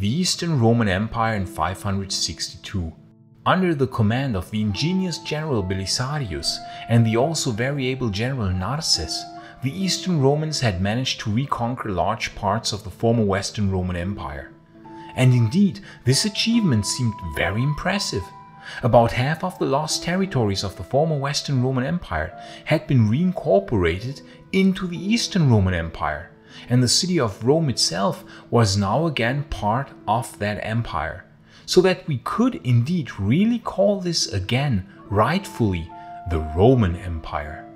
the Eastern Roman Empire in 562. Under the command of the ingenious general Belisarius and the also very able general Narses, the Eastern Romans had managed to reconquer large parts of the former Western Roman Empire. And indeed, this achievement seemed very impressive. About half of the lost territories of the former Western Roman Empire had been reincorporated into the Eastern Roman Empire, and the city of Rome itself was now again part of that empire. So that we could indeed really call this again, rightfully, the Roman Empire.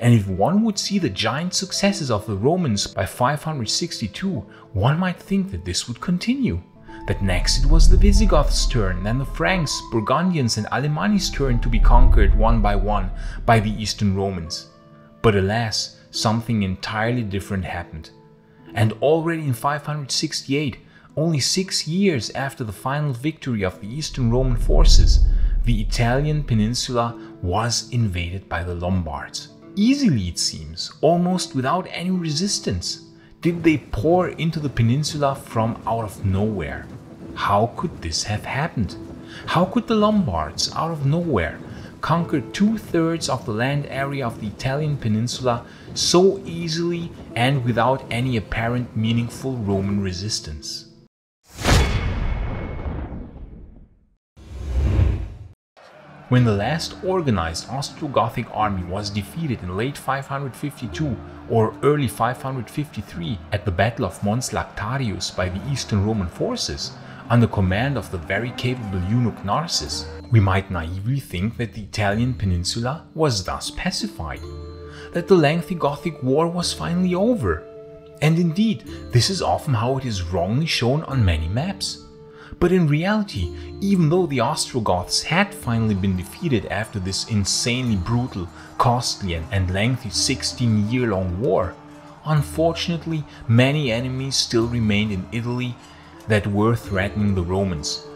And if one would see the giant successes of the Romans by 562, one might think that this would continue. That next it was the Visigoths' turn, then the Franks, Burgundians, and Alemanni's turn to be conquered one by one by the Eastern Romans. But alas, something entirely different happened. And already in 568, only six years after the final victory of the Eastern Roman forces, the Italian peninsula was invaded by the Lombards. Easily, it seems, almost without any resistance, did they pour into the peninsula from out of nowhere. How could this have happened? How could the Lombards, out of nowhere, conquer two thirds of the land area of the Italian peninsula so easily and without any apparent meaningful Roman resistance? When the last organized Ostrogothic army was defeated in late 552 or early 553 at the Battle of Mons Lactarius by the Eastern Roman forces, under command of the very capable eunuch Narses, we might naively think that the Italian peninsula was thus pacified, that the lengthy Gothic war was finally over. And indeed, this is often how it is wrongly shown on many maps. But in reality, even though the Ostrogoths had finally been defeated after this insanely brutal, costly and lengthy 16 year long war, unfortunately many enemies still remained in Italy that were threatening the Romans.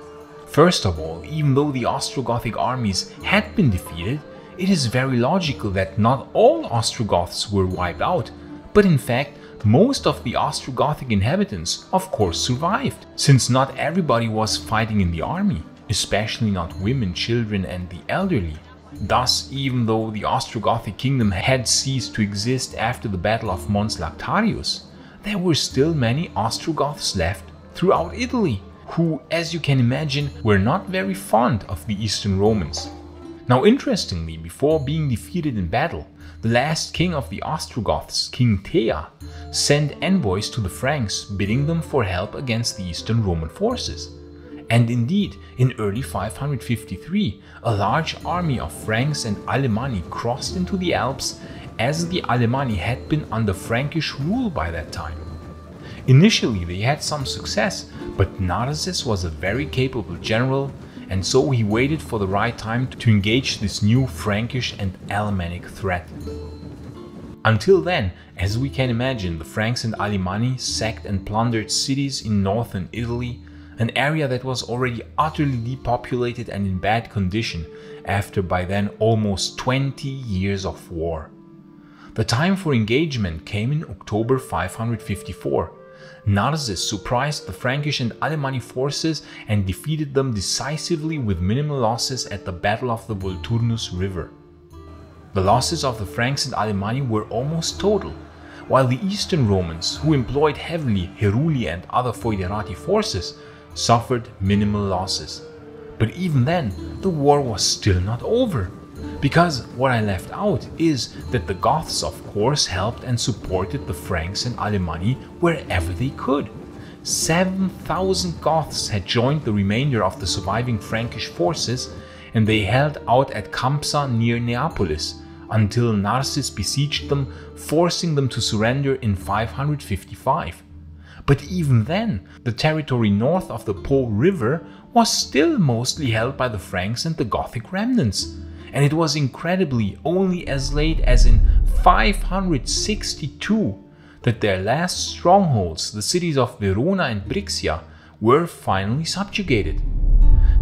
First of all, even though the Ostrogothic armies had been defeated, it is very logical that not all Ostrogoths were wiped out, but in fact most of the Ostrogothic inhabitants of course survived, since not everybody was fighting in the army, especially not women, children and the elderly. Thus, even though the Ostrogothic kingdom had ceased to exist after the Battle of Mons Lactarius, there were still many Ostrogoths left throughout Italy, who, as you can imagine, were not very fond of the Eastern Romans. Now interestingly, before being defeated in battle, the last king of the Ostrogoths, King Teia, sent envoys to the Franks bidding them for help against the Eastern Roman forces. And indeed, in early 553, a large army of Franks and Alemanni crossed into the Alps as the Alemanni had been under Frankish rule by that time. Initially they had some success, but Narses was a very capable general and so he waited for the right time to engage this new Frankish and Alemannic threat. Until then, as we can imagine, the Franks and Alemanni sacked and plundered cities in northern Italy, an area that was already utterly depopulated and in bad condition after by then almost 20 years of war. The time for engagement came in October 554, Narses surprised the Frankish and Alemanni forces and defeated them decisively with minimal losses at the Battle of the Volturnus River. The losses of the Franks and Alemanni were almost total, while the Eastern Romans, who employed heavily Heruli and other foederati forces, suffered minimal losses. But even then, the war was still not over. Because what I left out is that the Goths of course helped and supported the Franks and Alemanni wherever they could. 7,000 Goths had joined the remainder of the surviving Frankish forces and they held out at Compsa near Neapolis until Narses besieged them, forcing them to surrender in 555. But even then, the territory north of the Po River was still mostly held by the Franks and the Gothic remnants and it was incredibly only as late as in 562 that their last strongholds, the cities of Verona and Brixia, were finally subjugated.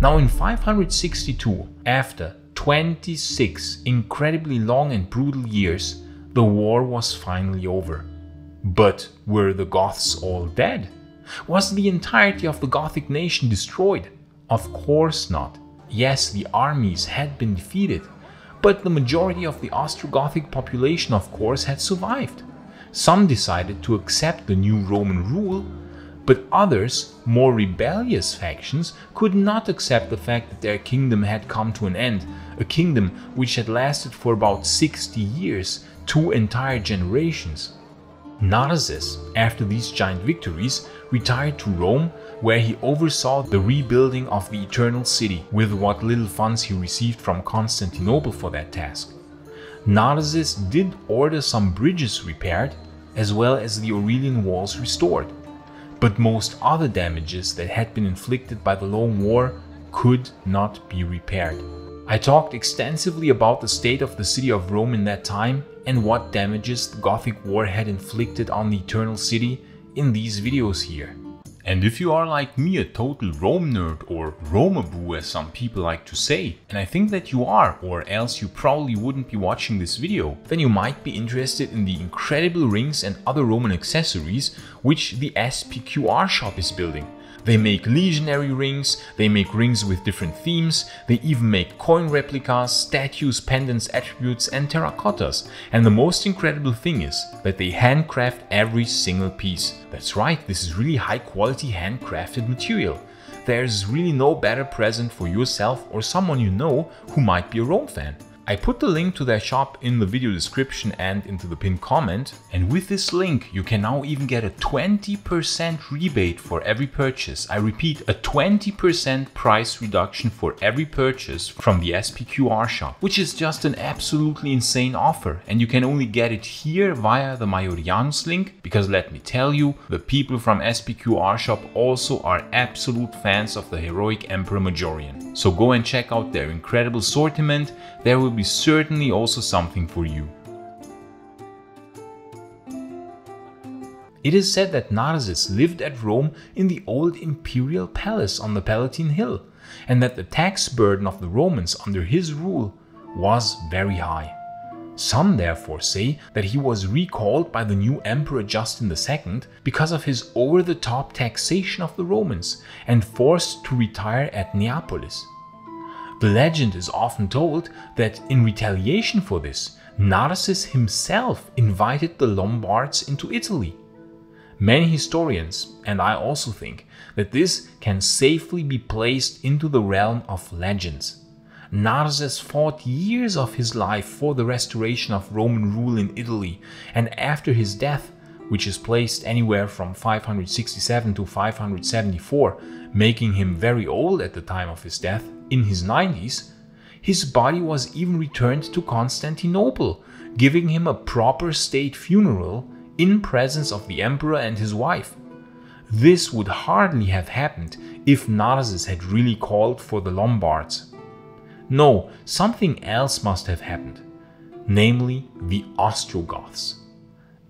Now in 562, after 26 incredibly long and brutal years, the war was finally over. But were the Goths all dead? Was the entirety of the Gothic nation destroyed? Of course not. Yes, the armies had been defeated, but the majority of the Ostrogothic population of course had survived. Some decided to accept the new Roman rule, but others, more rebellious factions, could not accept the fact that their kingdom had come to an end, a kingdom which had lasted for about 60 years, two entire generations. Narses, after these giant victories, retired to Rome where he oversaw the rebuilding of the Eternal City with what little funds he received from Constantinople for that task. Narses did order some bridges repaired as well as the Aurelian walls restored, but most other damages that had been inflicted by the long war could not be repaired. I talked extensively about the state of the city of Rome in that time and what damages the Gothic War had inflicted on the Eternal City in these videos here. And if you are like me a total Rome nerd or Romaboo as some people like to say, and I think that you are or else you probably wouldn't be watching this video, then you might be interested in the incredible rings and other Roman accessories which the SPQR shop is building. They make legionary rings, they make rings with different themes, they even make coin replicas, statues, pendants, attributes and terracottas. And the most incredible thing is that they handcraft every single piece. That's right, this is really high quality handcrafted material. There's really no better present for yourself or someone you know who might be a Rome fan. I put the link to their shop in the video description and into the pinned comment. And with this link, you can now even get a 20% rebate for every purchase. I repeat, a 20% price reduction for every purchase from the SPQR shop, which is just an absolutely insane offer. And you can only get it here via the Maiorianus link, because let me tell you, the people from SPQR shop also are absolute fans of the heroic Emperor Majorian. So go and check out their incredible assortment. There will be certainly also something for you. It is said that Narses lived at Rome in the old imperial palace on the Palatine Hill, and that the tax burden of the Romans under his rule was very high. Some therefore say that he was recalled by the new Emperor Justin II because of his over-the-top taxation of the Romans and forced to retire at Neapolis. The legend is often told that in retaliation for this, Narses himself invited the Lombards into Italy. Many historians, and I also think, that this can safely be placed into the realm of legends. Narses fought years of his life for the restoration of Roman rule in Italy, and after his death, which is placed anywhere from 567 to 574, making him very old at the time of his death, in his 90s, his body was even returned to Constantinople, giving him a proper state funeral in presence of the emperor and his wife. This would hardly have happened if Narses had really called for the Lombards. No, something else must have happened, namely the Ostrogoths.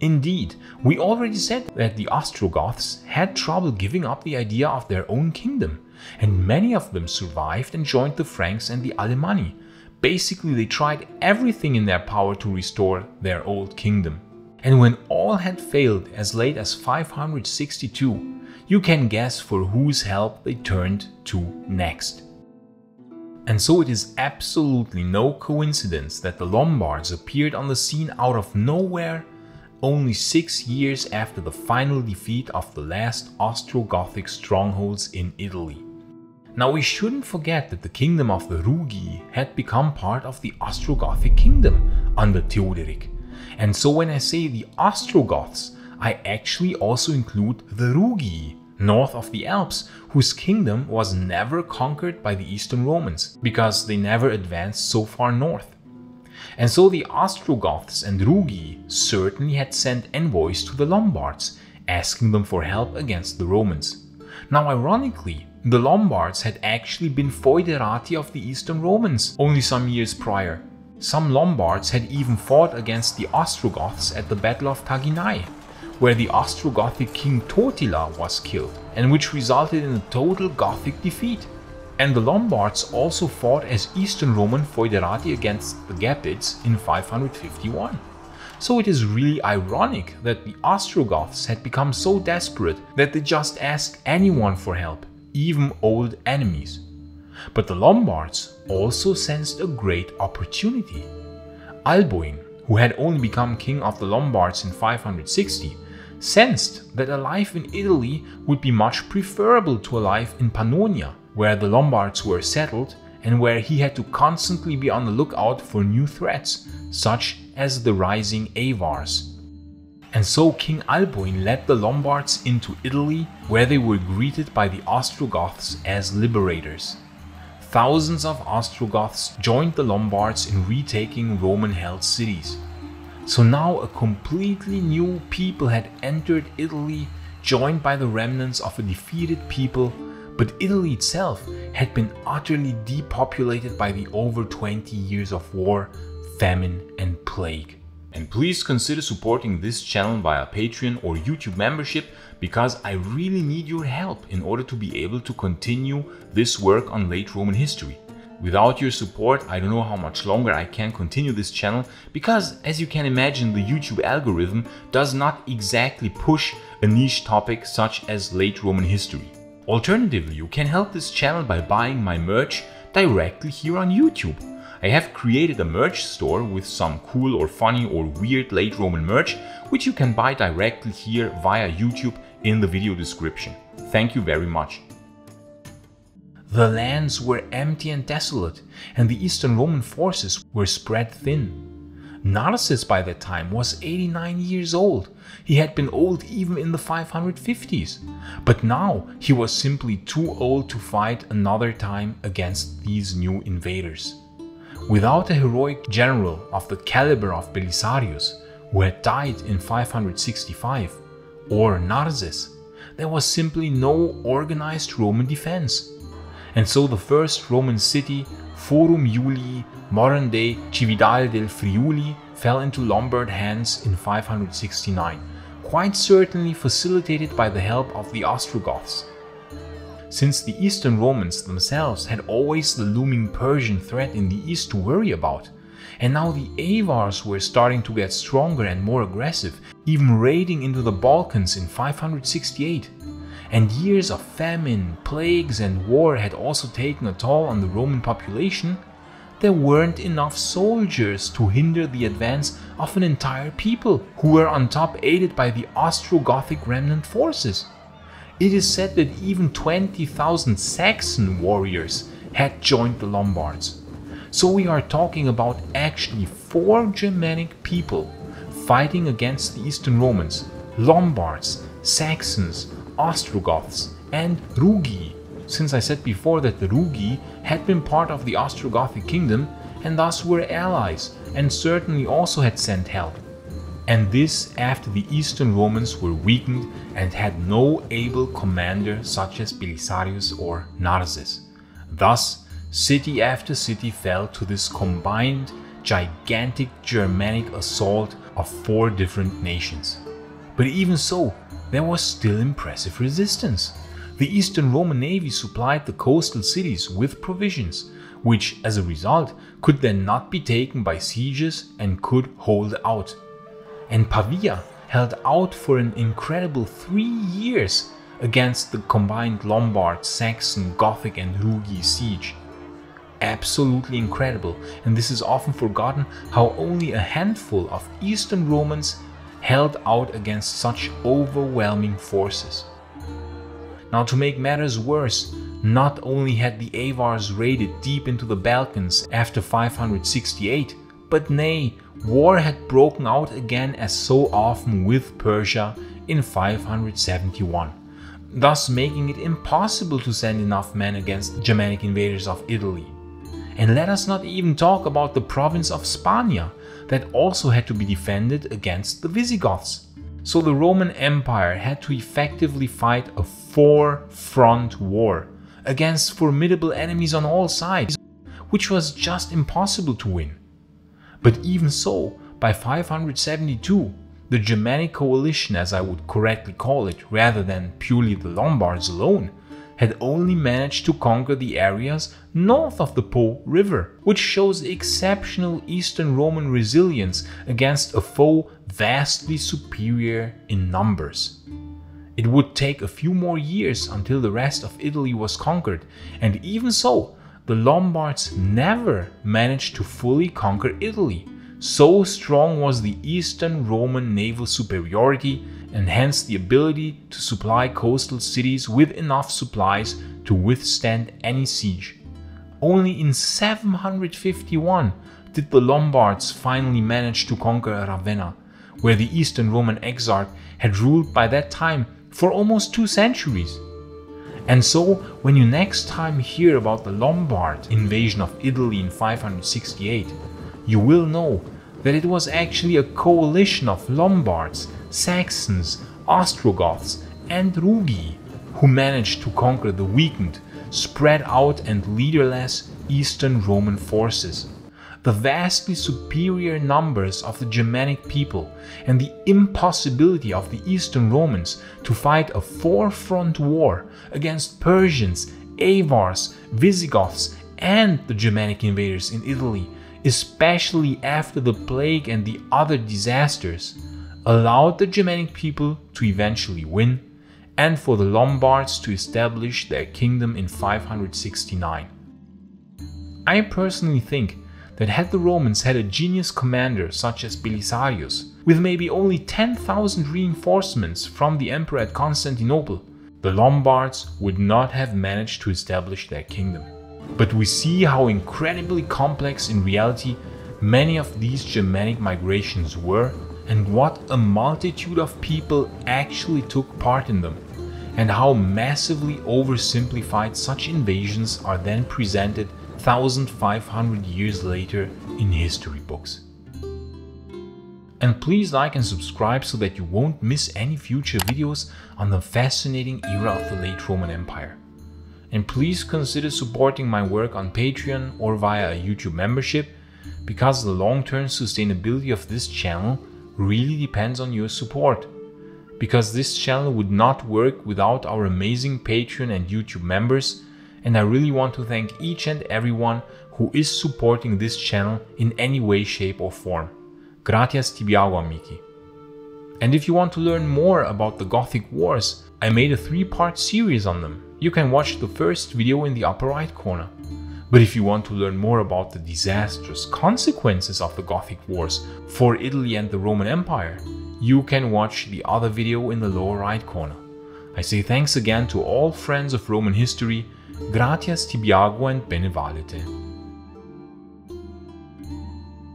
Indeed, we already said that the Ostrogoths had trouble giving up the idea of their own kingdom, and many of them survived and joined the Franks and the Alemanni. Basically, they tried everything in their power to restore their old kingdom. And when all had failed as late as 562, you can guess for whose help they turned to next. And so it is absolutely no coincidence that the Lombards appeared on the scene out of nowhere only six years after the final defeat of the last Ostrogothic strongholds in Italy. Now we shouldn't forget that the kingdom of the Rugi had become part of the Ostrogothic kingdom under Theoderic. And so when I say the Ostrogoths, I actually also include the Rugi, north of the Alps, whose kingdom was never conquered by the Eastern Romans, because they never advanced so far north. And so the Ostrogoths and Rugi certainly had sent envoys to the Lombards, asking them for help against the Romans. Now ironically, the Lombards had actually been foederati of the Eastern Romans only some years prior. Some Lombards had even fought against the Ostrogoths at the Battle of Taginae, where the Ostrogothic king Totila was killed, and which resulted in a total Gothic defeat. And the Lombards also fought as Eastern Roman foederati against the Gepids in 551. So it is really ironic that the Ostrogoths had become so desperate that they just asked anyone for help, even old enemies. But the Lombards also sensed a great opportunity. Alboin, who had only become king of the Lombards in 560, sensed that a life in Italy would be much preferable to a life in Pannonia, where the Lombards were settled and where he had to constantly be on the lookout for new threats, such as the rising Avars. And so King Alboin led the Lombards into Italy, where they were greeted by the Ostrogoths as liberators. Thousands of Ostrogoths joined the Lombards in retaking Roman held cities. So now a completely new people had entered Italy, joined by the remnants of a defeated people, but Italy itself had been utterly depopulated by the over 20 years of war, famine, and plague. And please consider supporting this channel via Patreon or YouTube membership because I really need your help in order to be able to continue this work on late Roman history. Without your support, I don't know how much longer I can continue this channel because, as you can imagine, the YouTube algorithm does not exactly push a niche topic such as late Roman history. Alternatively, you can help this channel by buying my merch directly here on YouTube. I have created a merch store with some cool or funny or weird late Roman merch, which you can buy directly here via YouTube in the video description. Thank you very much. The lands were empty and desolate, and the Eastern Roman forces were spread thin. Narses by that time was 89 years old. He had been old even in the 550s. But now he was simply too old to fight another time against these new invaders. Without a heroic general of the caliber of Belisarius, who had died in 565, or Narses, there was simply no organized Roman defense. And so the first Roman city, Forum Julii, modern day Cividale del Friuli, fell into Lombard hands in 569, quite certainly facilitated by the help of the Ostrogoths since the Eastern Romans themselves had always the looming Persian threat in the east to worry about. And now the Avars were starting to get stronger and more aggressive, even raiding into the Balkans in 568. And years of famine, plagues, and war had also taken a toll on the Roman population. There weren't enough soldiers to hinder the advance of an entire people, who were on top aided by the Ostrogothic remnant forces. It is said that even 20,000 Saxon warriors had joined the Lombards. So we are talking about actually four Germanic people fighting against the Eastern Romans, Lombards, Saxons, Ostrogoths, and Rugi. Since I said before that the Rugi had been part of the Ostrogothic kingdom and thus were allies and certainly also had sent help and this after the Eastern Romans were weakened and had no able commander such as Belisarius or Narses. Thus, city after city fell to this combined gigantic Germanic assault of four different nations. But even so, there was still impressive resistance. The Eastern Roman navy supplied the coastal cities with provisions, which as a result could then not be taken by sieges and could hold out and Pavia held out for an incredible three years against the combined Lombard, Saxon, Gothic and Rugi siege. Absolutely incredible, and this is often forgotten how only a handful of Eastern Romans held out against such overwhelming forces. Now to make matters worse, not only had the Avars raided deep into the Balkans after 568, but nay, war had broken out again as so often with Persia in 571, thus making it impossible to send enough men against the Germanic invaders of Italy. And let us not even talk about the province of Spania, that also had to be defended against the Visigoths. So the Roman Empire had to effectively fight a four-front war against formidable enemies on all sides, which was just impossible to win. But even so, by 572, the Germanic coalition, as I would correctly call it, rather than purely the Lombards alone, had only managed to conquer the areas north of the Po River, which shows exceptional Eastern Roman resilience against a foe vastly superior in numbers. It would take a few more years until the rest of Italy was conquered, and even so, the Lombards never managed to fully conquer Italy. So strong was the Eastern Roman naval superiority and hence the ability to supply coastal cities with enough supplies to withstand any siege. Only in 751 did the Lombards finally manage to conquer Ravenna, where the Eastern Roman Exarch had ruled by that time for almost two centuries. And so, when you next time hear about the Lombard invasion of Italy in 568, you will know that it was actually a coalition of Lombards, Saxons, Ostrogoths, and Rugi who managed to conquer the weakened, spread out, and leaderless Eastern Roman forces. The vastly superior numbers of the Germanic people and the impossibility of the Eastern Romans to fight a four front war against Persians, Avars, Visigoths, and the Germanic invaders in Italy especially after the plague and the other disasters, allowed the Germanic people to eventually win and for the Lombards to establish their kingdom in 569. I personally think that had the Romans had a genius commander such as Belisarius, with maybe only 10,000 reinforcements from the emperor at Constantinople, the Lombards would not have managed to establish their kingdom. But we see how incredibly complex in reality many of these Germanic migrations were and what a multitude of people actually took part in them, and how massively oversimplified such invasions are then presented 1500 years later in history books. And please like and subscribe so that you won't miss any future videos on the fascinating era of the late Roman Empire. And please consider supporting my work on Patreon or via a YouTube membership because the long-term sustainability of this channel really depends on your support. Because this channel would not work without our amazing Patreon and YouTube members and I really want to thank each and everyone who is supporting this channel in any way, shape or form. Gratias tibiago amici. And if you want to learn more about the Gothic Wars, I made a three-part series on them you can watch the first video in the upper right corner. But if you want to learn more about the disastrous consequences of the Gothic Wars for Italy and the Roman Empire, you can watch the other video in the lower right corner. I say thanks again to all friends of Roman history, Gratias tibi aguen bene valete.